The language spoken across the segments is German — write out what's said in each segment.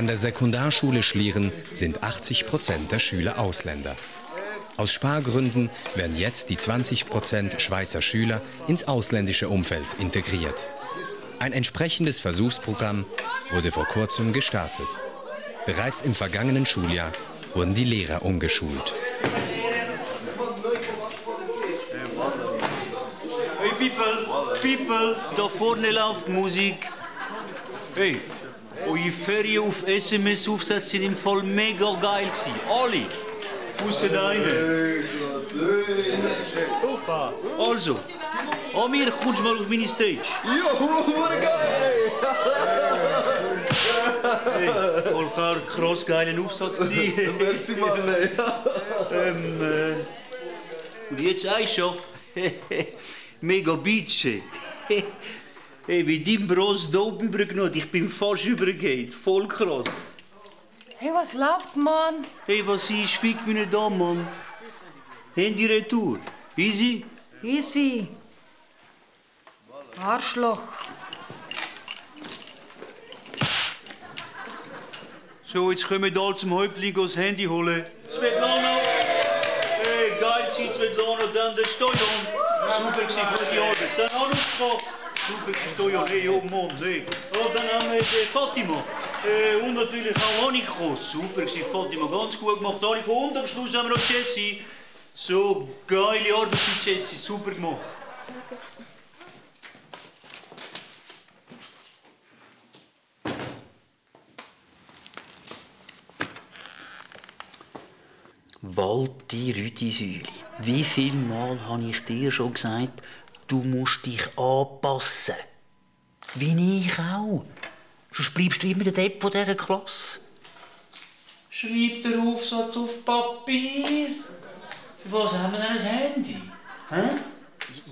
An der Sekundarschule Schlieren sind 80 Prozent der Schüler Ausländer. Aus Spargründen werden jetzt die 20 Prozent Schweizer Schüler ins ausländische Umfeld integriert. Ein entsprechendes Versuchsprogramm wurde vor kurzem gestartet. Bereits im vergangenen Schuljahr wurden die Lehrer umgeschult. Hey people, people, da vorne läuft Musik. Hey, eure Ferien auf SMS-Aufsätze sind im Fall mega geil gewesen. Alle. Außer deine. Also, Amir, kommst mal auf meine Stage. Hey, voll klar, krass geiler Aufsatz gewesen. Merci, Mann. ähm, äh, und jetzt Aisha. Mega Beach. Hey, wie dein Bros Dope übergenommen. Ich bin fast übergeht. Voll krass. Hey, was läuft, Mann? Hey, was ist? Fick mich nicht an, Mann. Handy retour. Easy? Easy. Arschloch. So, jetzt kommen wir alle zum Häuptling das Handy holen. Svetlana! Hey, geil Svetlana. Dann der Stojan. Super gute Arbeit. Dann Anushka. Super gewesen, Stojan. Hey, oh. Oh, haben wir äh, Fatima. Äh, und natürlich auch Annika. Super gewesen, Fatima. Ganz gut gemacht, Annika. Und am Schluss haben wir noch Jessie. So, geile Arbeit mit Jessie. Super gemacht. Walti Rüdisüli, wie viel Mal habe ich dir schon gesagt, du musst dich anpassen? Wie ich auch. Sonst bleibst du immer der Depp von dieser Klasse. Schreib den Aufsatz auf Papier. Für was haben wir denn ein Handy? Hä?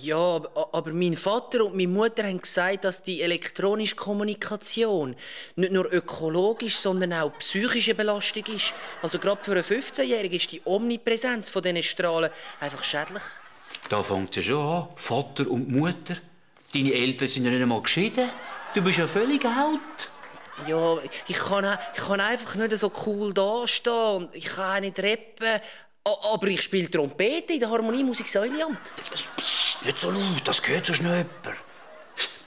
Ja, aber, mein Vater und meine Mutter haben gesagt, dass die elektronische Kommunikation nicht nur ökologisch, sondern auch psychische Belastung ist. Also gerade für einen 15-Jährigen ist die Omnipräsenz von diesen Strahlen einfach schädlich. Da fängt es schon an. Vater und Mutter. Deine Eltern sind ja nicht einmal geschieden. Du bist ja völlig alt. Ja, ich kann, ich kann einfach nicht so cool dastehen und ich kann nicht rappen. Aber ich spiele Trompete in der Harmoniemusik Säuliamt. Psst, nicht so laut, das gehört so schnell jemand.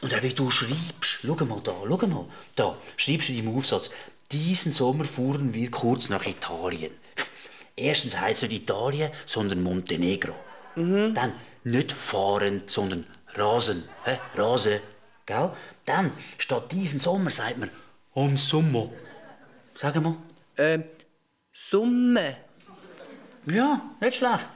Und auch wie du schreibst. Schau mal da, schau mal. Da, schreibst du in deinem Aufsatz. Diesen Sommer fuhren wir kurz nach Italien. Erstens heißt es nicht Italien, sondern Montenegro. Dann nicht fahren, sondern rasen. Hä? Rasen. Gell? Dann, statt diesen Sommer sagt man am Sommer. Sag mal. Ähm, Summe. Ja, nicht schlecht.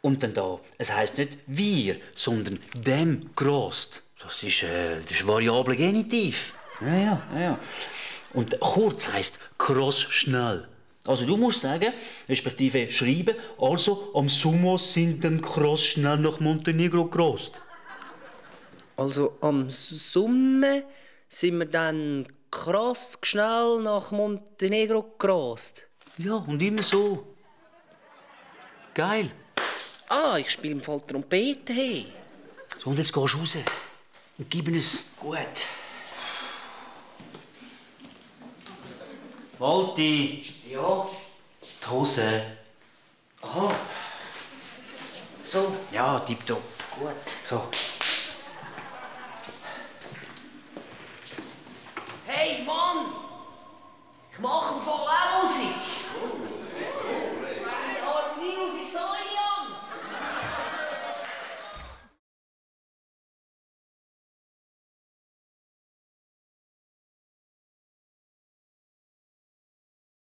Und dann da, es heißt nicht wir, sondern dem grost. Das ist, äh, das ist variable Genitiv. Ja, ja, ja, ja. Und kurz heißt cross schnell. Also du musst sagen, respektive schreiben, also am Sumo sind dem cross schnell nach Montenegro gerost. Also am Summe sind wir dann krass schnell nach Montenegro gerast. Ja, und immer so. Geil. Ah, ich spiele im Fall Trompete. Hey. So, und jetzt gehst du raus und gib es. Gut. Walti. Ja. Die Hose. Aha. So. Ja, tipptopp. Gut. So. Hey, Mann! Ich mache im Fall auch Musik.